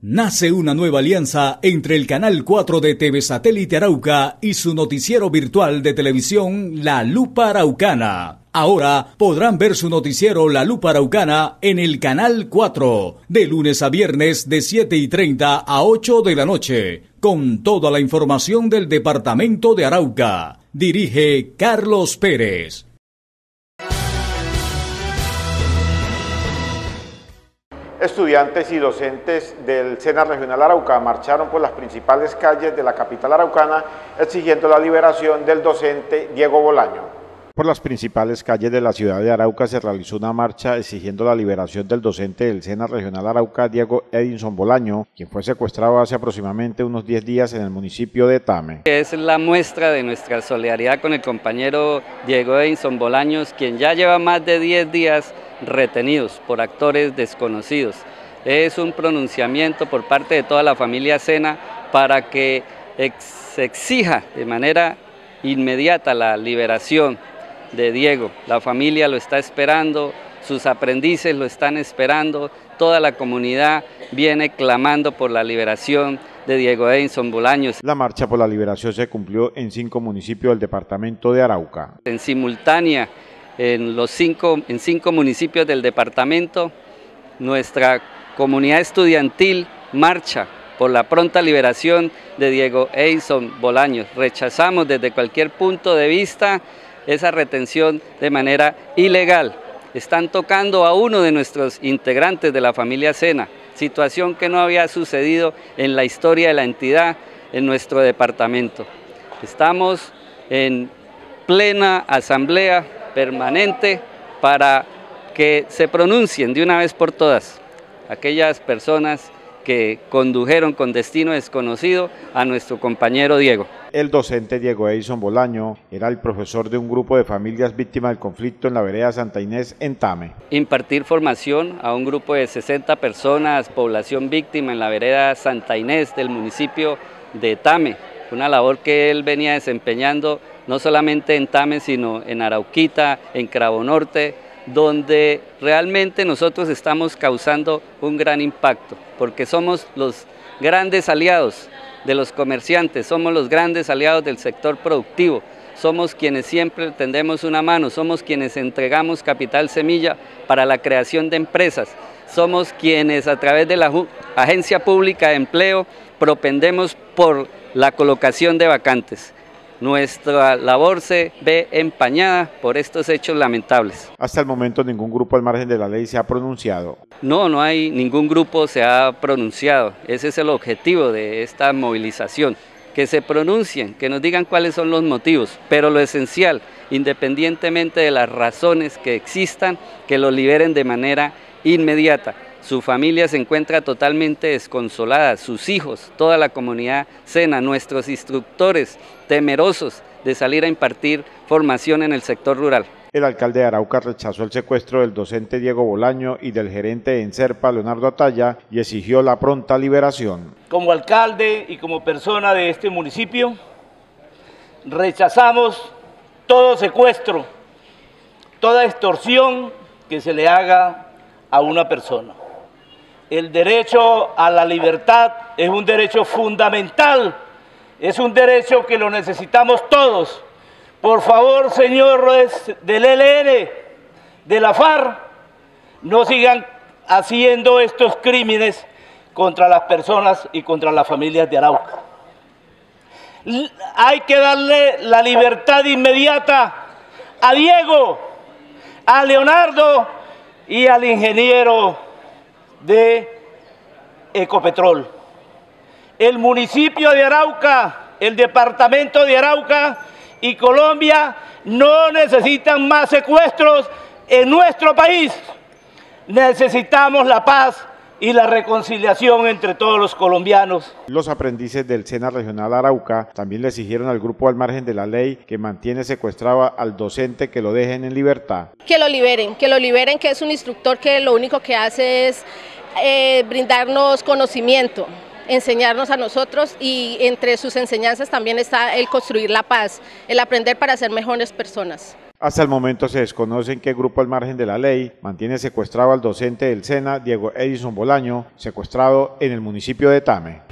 Nace una nueva alianza entre el Canal 4 de TV Satélite Arauca y su noticiero virtual de televisión La Lupa Araucana. Ahora podrán ver su noticiero La Lupa Araucana en el Canal 4, de lunes a viernes de 7 y 30 a 8 de la noche, con toda la información del departamento de Arauca. Dirige Carlos Pérez. Estudiantes y docentes del SENA Regional Arauca marcharon por las principales calles de la capital araucana exigiendo la liberación del docente Diego Bolaño. Por las principales calles de la ciudad de Arauca se realizó una marcha exigiendo la liberación del docente del SENA Regional Arauca, Diego Edinson Bolaño, quien fue secuestrado hace aproximadamente unos 10 días en el municipio de Tame. Es la muestra de nuestra solidaridad con el compañero Diego Edinson Bolaños, quien ya lleva más de 10 días retenidos por actores desconocidos. Es un pronunciamiento por parte de toda la familia Sena para que se exija de manera inmediata la liberación de Diego. La familia lo está esperando, sus aprendices lo están esperando, toda la comunidad viene clamando por la liberación de Diego Edinson Bolaños. La marcha por la liberación se cumplió en cinco municipios del departamento de Arauca. En simultánea en los cinco, en cinco municipios del departamento. Nuestra comunidad estudiantil marcha por la pronta liberación de Diego Eison Bolaños. Rechazamos desde cualquier punto de vista esa retención de manera ilegal. Están tocando a uno de nuestros integrantes de la familia Sena, situación que no había sucedido en la historia de la entidad en nuestro departamento. Estamos en plena asamblea permanente para que se pronuncien de una vez por todas aquellas personas que condujeron con destino desconocido a nuestro compañero Diego. El docente Diego Edison Bolaño era el profesor de un grupo de familias víctimas del conflicto en la vereda Santa Inés en Tame. Impartir formación a un grupo de 60 personas, población víctima en la vereda Santa Inés del municipio de Tame, una labor que él venía desempeñando no solamente en Tame, sino en Arauquita, en Cravo Norte, donde realmente nosotros estamos causando un gran impacto, porque somos los grandes aliados de los comerciantes, somos los grandes aliados del sector productivo, somos quienes siempre tendemos una mano, somos quienes entregamos capital semilla para la creación de empresas, somos quienes a través de la Agencia Pública de Empleo propendemos por la colocación de vacantes. Nuestra labor se ve empañada por estos hechos lamentables. Hasta el momento ningún grupo al margen de la ley se ha pronunciado. No, no hay ningún grupo se ha pronunciado. Ese es el objetivo de esta movilización. Que se pronuncien, que nos digan cuáles son los motivos, pero lo esencial, independientemente de las razones que existan, que lo liberen de manera inmediata. Su familia se encuentra totalmente desconsolada, sus hijos, toda la comunidad Sena, nuestros instructores temerosos de salir a impartir formación en el sector rural. El alcalde de Arauca rechazó el secuestro del docente Diego Bolaño y del gerente en Serpa, Leonardo Atalla, y exigió la pronta liberación. Como alcalde y como persona de este municipio, rechazamos todo secuestro, toda extorsión que se le haga a una persona. El derecho a la libertad es un derecho fundamental, es un derecho que lo necesitamos todos. Por favor, señores del ELN, de la FARC, no sigan haciendo estos crímenes contra las personas y contra las familias de Arauca. Hay que darle la libertad inmediata a Diego, a Leonardo y al ingeniero de Ecopetrol. El municipio de Arauca, el departamento de Arauca y Colombia no necesitan más secuestros en nuestro país. Necesitamos la paz y la reconciliación entre todos los colombianos. Los aprendices del SENA Regional Arauca también le exigieron al grupo al margen de la ley que mantiene secuestrado al docente que lo dejen en libertad. Que lo liberen, que lo liberen, que es un instructor que lo único que hace es eh, brindarnos conocimiento enseñarnos a nosotros y entre sus enseñanzas también está el construir la paz, el aprender para ser mejores personas. Hasta el momento se desconoce en qué grupo al margen de la ley mantiene secuestrado al docente del SENA, Diego Edison Bolaño, secuestrado en el municipio de Tame.